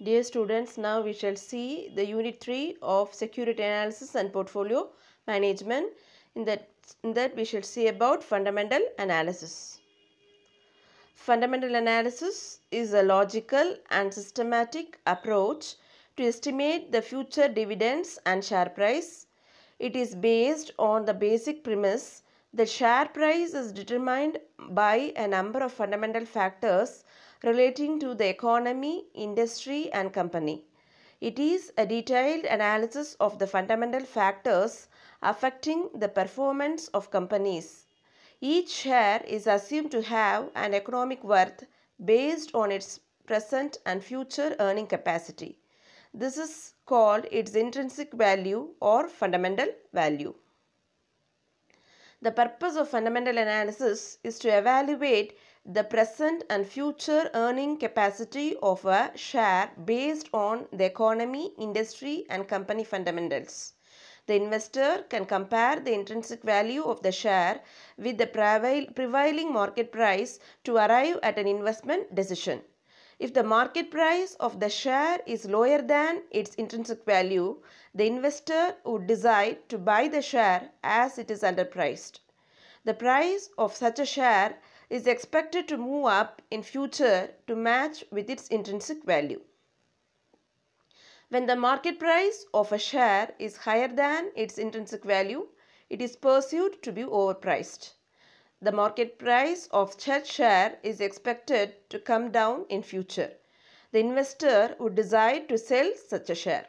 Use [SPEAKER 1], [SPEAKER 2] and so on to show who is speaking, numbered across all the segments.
[SPEAKER 1] Dear students, now we shall see the unit 3 of security analysis and portfolio management. In that, in that we shall see about fundamental analysis. Fundamental analysis is a logical and systematic approach to estimate the future dividends and share price. It is based on the basic premise that share price is determined by a number of fundamental factors relating to the economy, industry, and company. It is a detailed analysis of the fundamental factors affecting the performance of companies. Each share is assumed to have an economic worth based on its present and future earning capacity. This is called its intrinsic value or fundamental value. The purpose of fundamental analysis is to evaluate the present and future earning capacity of a share based on the economy, industry, and company fundamentals. The investor can compare the intrinsic value of the share with the prevailing market price to arrive at an investment decision. If the market price of the share is lower than its intrinsic value, the investor would decide to buy the share as it is underpriced. The price of such a share is expected to move up in future to match with its intrinsic value. When the market price of a share is higher than its intrinsic value, it is perceived to be overpriced. The market price of such share is expected to come down in future. The investor would decide to sell such a share.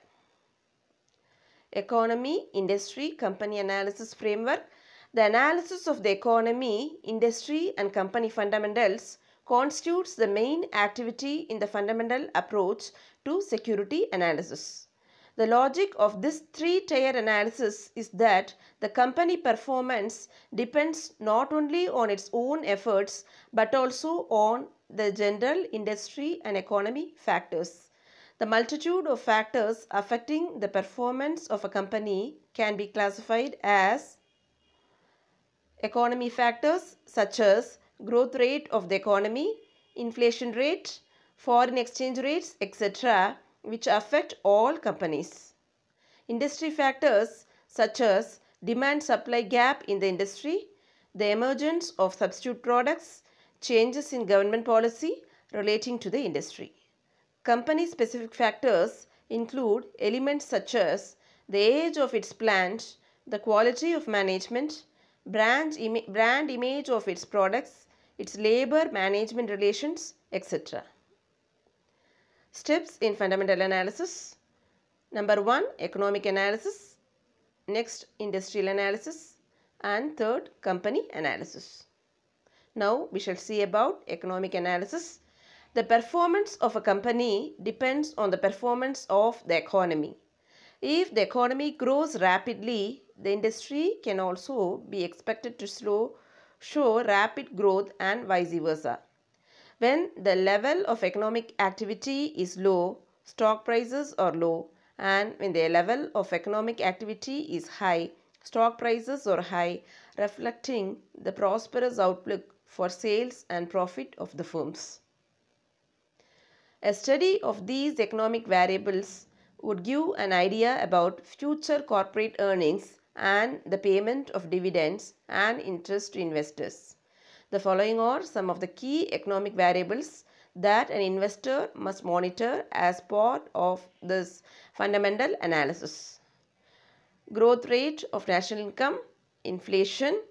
[SPEAKER 1] Economy, industry, company analysis framework. The analysis of the economy, industry and company fundamentals constitutes the main activity in the fundamental approach to security analysis. The logic of this three-tier analysis is that the company performance depends not only on its own efforts but also on the general industry and economy factors. The multitude of factors affecting the performance of a company can be classified as economy factors such as growth rate of the economy, inflation rate, foreign exchange rates, etc., which affect all companies. Industry factors such as demand supply gap in the industry, the emergence of substitute products, changes in government policy relating to the industry. Company specific factors include elements such as the age of its plant, the quality of management, brand, brand image of its products, its labor management relations, etc. Steps in fundamental analysis. Number 1 economic analysis, next industrial analysis and third company analysis. Now we shall see about economic analysis. The performance of a company depends on the performance of the economy. If the economy grows rapidly, the industry can also be expected to slow, show rapid growth and vice versa. When the level of economic activity is low, stock prices are low and when the level of economic activity is high, stock prices are high, reflecting the prosperous outlook for sales and profit of the firms. A study of these economic variables would give an idea about future corporate earnings and the payment of dividends and interest to investors. The following are some of the key economic variables that an investor must monitor as part of this fundamental analysis. Growth rate of national income, inflation,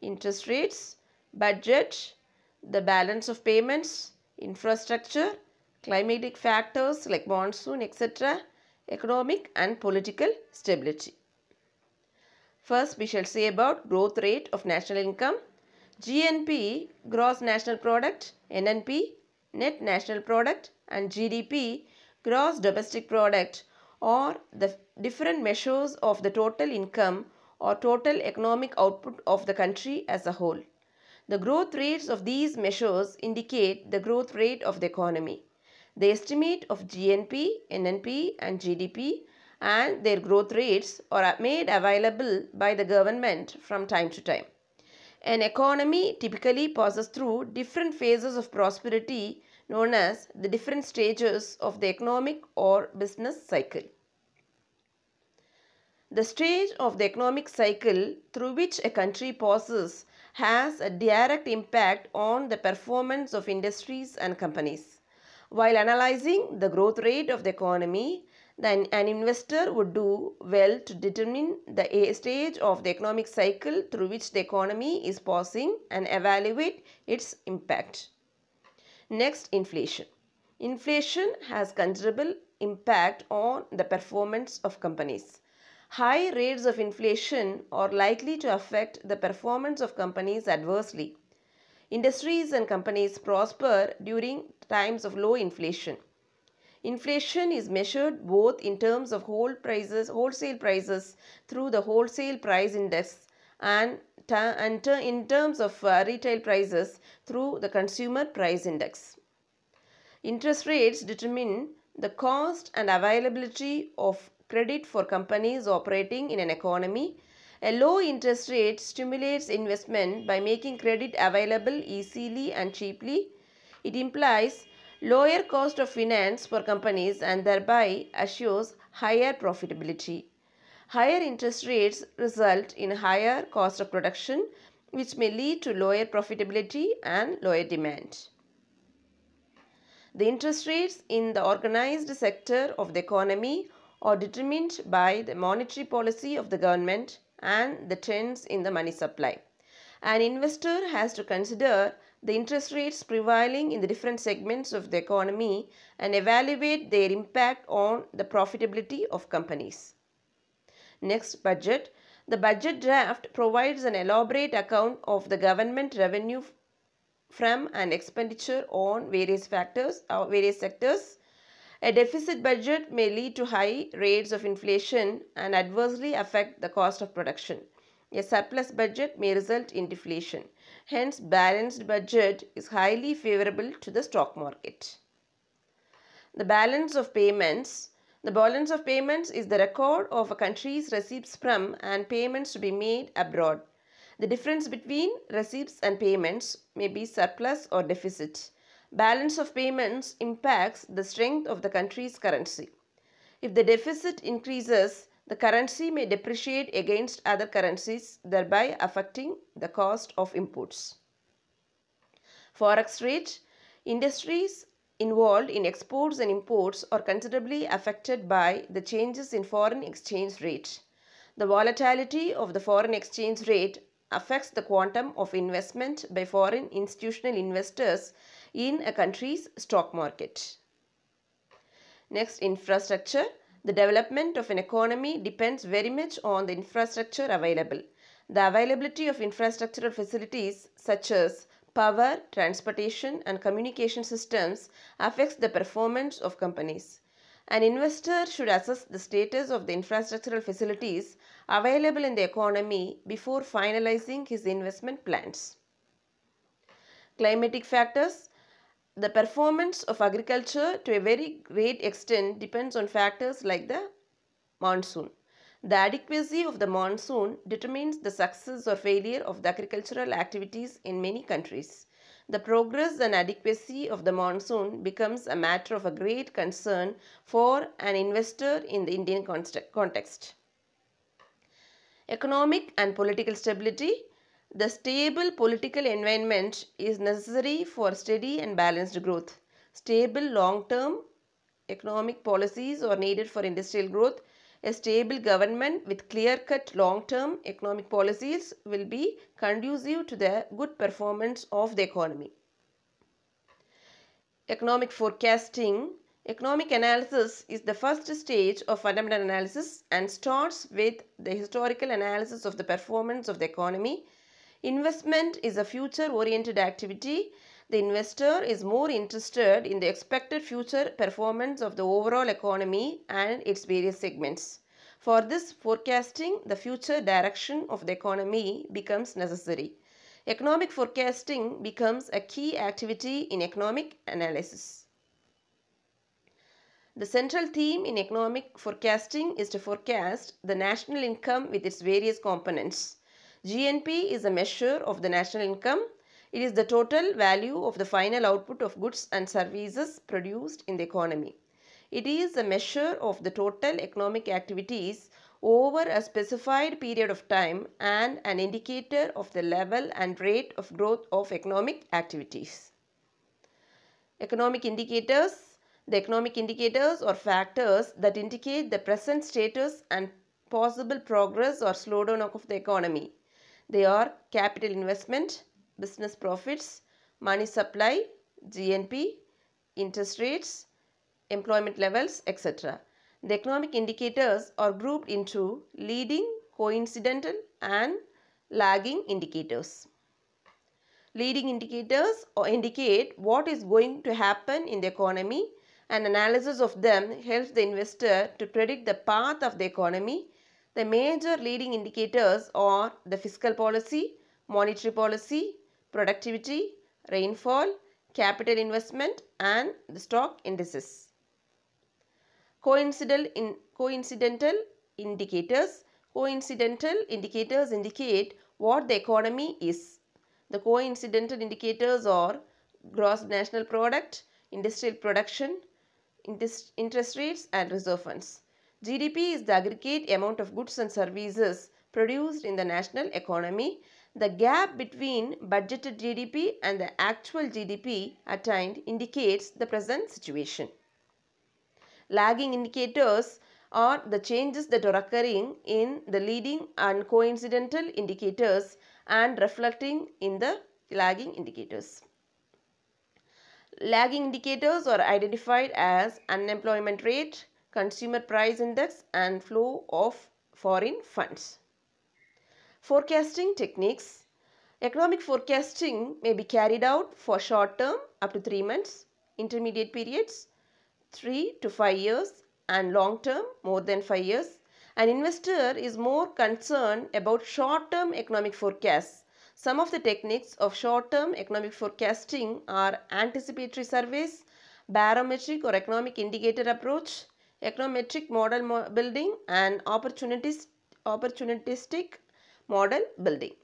[SPEAKER 1] interest rates, budget, the balance of payments, infrastructure, climatic factors like monsoon, etc., economic and political stability. First, we shall say about growth rate of national income. GNP, gross national product, NNP, net national product and GDP, gross domestic product or the different measures of the total income or total economic output of the country as a whole. The growth rates of these measures indicate the growth rate of the economy. The estimate of GNP, NNP and GDP and their growth rates are made available by the government from time to time. An economy typically passes through different phases of prosperity known as the different stages of the economic or business cycle. The stage of the economic cycle through which a country passes has a direct impact on the performance of industries and companies. While analyzing the growth rate of the economy, then an investor would do well to determine the stage of the economic cycle through which the economy is passing and evaluate its impact. Next, inflation. Inflation has considerable impact on the performance of companies. High rates of inflation are likely to affect the performance of companies adversely. Industries and companies prosper during times of low inflation. Inflation is measured both in terms of whole prices, wholesale prices through the wholesale price index and, and in terms of uh, retail prices through the consumer price index. Interest rates determine the cost and availability of credit for companies operating in an economy. A low interest rate stimulates investment by making credit available easily and cheaply. It implies lower cost of finance for companies and thereby assures higher profitability. Higher interest rates result in higher cost of production which may lead to lower profitability and lower demand. The interest rates in the organized sector of the economy are determined by the monetary policy of the government and the trends in the money supply. An investor has to consider the interest rates prevailing in the different segments of the economy and evaluate their impact on the profitability of companies. Next, budget. The budget draft provides an elaborate account of the government revenue from an expenditure on various factors or uh, various sectors a deficit budget may lead to high rates of inflation and adversely affect the cost of production. A surplus budget may result in deflation. Hence, balanced budget is highly favorable to the stock market. The balance of payments. The balance of payments is the record of a country's receipts from and payments to be made abroad. The difference between receipts and payments may be surplus or deficit. Balance of payments impacts the strength of the country's currency. If the deficit increases, the currency may depreciate against other currencies, thereby affecting the cost of imports. Forex rate Industries involved in exports and imports are considerably affected by the changes in foreign exchange rate. The volatility of the foreign exchange rate affects the quantum of investment by foreign institutional investors in a country's stock market. Next, infrastructure. The development of an economy depends very much on the infrastructure available. The availability of infrastructural facilities such as power, transportation and communication systems affects the performance of companies. An investor should assess the status of the infrastructural facilities available in the economy before finalizing his investment plans. Climatic factors the performance of agriculture to a very great extent depends on factors like the monsoon. The adequacy of the monsoon determines the success or failure of the agricultural activities in many countries. The progress and adequacy of the monsoon becomes a matter of a great concern for an investor in the Indian context. Economic and political stability the stable political environment is necessary for steady and balanced growth. Stable long-term economic policies are needed for industrial growth. A stable government with clear-cut long-term economic policies will be conducive to the good performance of the economy. Economic forecasting Economic analysis is the first stage of fundamental analysis and starts with the historical analysis of the performance of the economy Investment is a future-oriented activity. The investor is more interested in the expected future performance of the overall economy and its various segments. For this forecasting, the future direction of the economy becomes necessary. Economic forecasting becomes a key activity in economic analysis. The central theme in economic forecasting is to forecast the national income with its various components. GNP is a measure of the national income. It is the total value of the final output of goods and services produced in the economy. It is a measure of the total economic activities over a specified period of time and an indicator of the level and rate of growth of economic activities. Economic indicators. The economic indicators or factors that indicate the present status and possible progress or slowdown of the economy. They are capital investment, business profits, money supply, GNP, interest rates, employment levels, etc. The economic indicators are grouped into leading, coincidental and lagging indicators. Leading indicators indicate what is going to happen in the economy and analysis of them helps the investor to predict the path of the economy. The major leading indicators are the fiscal policy, monetary policy, productivity, rainfall, capital investment and the stock indices. Coincidental, in, coincidental indicators. Coincidental indicators indicate what the economy is. The coincidental indicators are gross national product, industrial production, interest rates and reserve funds. GDP is the aggregate amount of goods and services produced in the national economy the gap between budgeted GDP and the actual GDP attained indicates the present situation. Lagging indicators are the changes that are occurring in the leading and coincidental indicators and reflecting in the lagging indicators. Lagging indicators are identified as unemployment rate, consumer price index and flow of foreign funds. Forecasting techniques. Economic forecasting may be carried out for short term up to 3 months, intermediate periods 3 to 5 years and long term more than 5 years. An investor is more concerned about short term economic forecasts. Some of the techniques of short term economic forecasting are anticipatory surveys, barometric or economic indicator approach, econometric model building and opportunistic model building.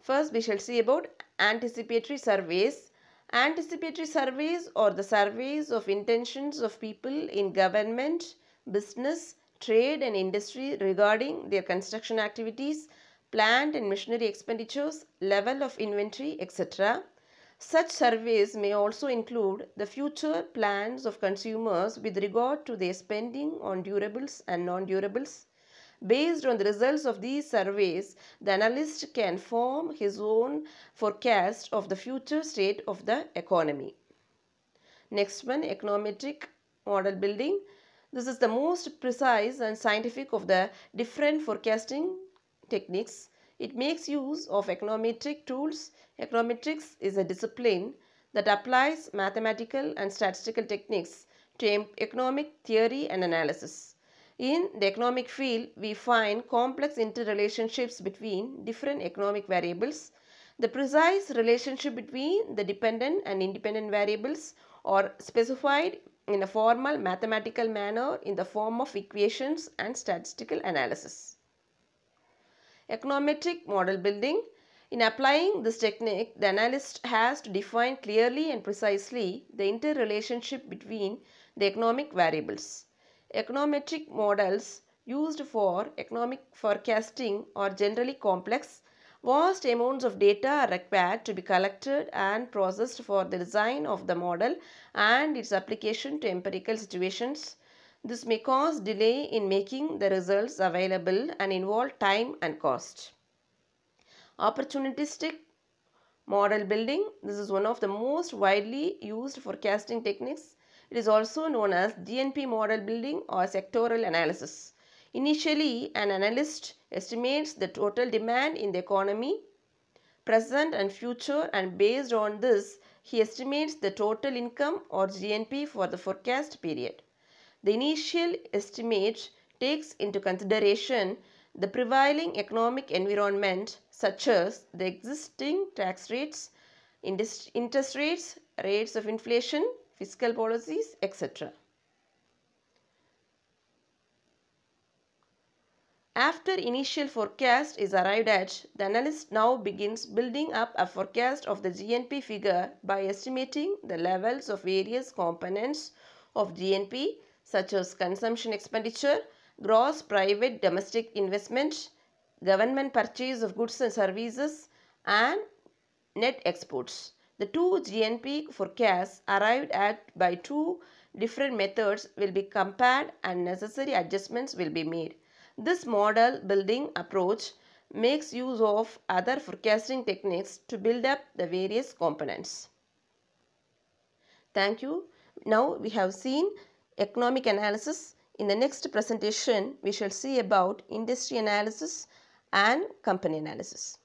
[SPEAKER 1] First, we shall see about anticipatory surveys. Anticipatory surveys or the surveys of intentions of people in government, business, trade and industry regarding their construction activities, plant and machinery expenditures, level of inventory, etc. Such surveys may also include the future plans of consumers with regard to their spending on durables and non-durables, Based on the results of these surveys, the analyst can form his own forecast of the future state of the economy. Next one, econometric model building. This is the most precise and scientific of the different forecasting techniques. It makes use of econometric tools. Econometrics is a discipline that applies mathematical and statistical techniques to economic theory and analysis. In the economic field, we find complex interrelationships between different economic variables. The precise relationship between the dependent and independent variables are specified in a formal mathematical manner in the form of equations and statistical analysis. Econometric model building. In applying this technique, the analyst has to define clearly and precisely the interrelationship between the economic variables. Econometric models used for economic forecasting are generally complex. Vast amounts of data are required to be collected and processed for the design of the model and its application to empirical situations. This may cause delay in making the results available and involve time and cost. Opportunistic model building. This is one of the most widely used forecasting techniques it is also known as GNP model building or sectoral analysis. Initially, an analyst estimates the total demand in the economy, present and future and based on this, he estimates the total income or GNP for the forecast period. The initial estimate takes into consideration the prevailing economic environment such as the existing tax rates, interest rates, rates of inflation, fiscal policies, etc. After initial forecast is arrived at, the analyst now begins building up a forecast of the GNP figure by estimating the levels of various components of GNP such as consumption expenditure, gross private domestic investment, government purchase of goods and services and net exports. The two GNP forecasts arrived at by two different methods will be compared and necessary adjustments will be made. This model building approach makes use of other forecasting techniques to build up the various components. Thank you. Now we have seen economic analysis. In the next presentation, we shall see about industry analysis and company analysis.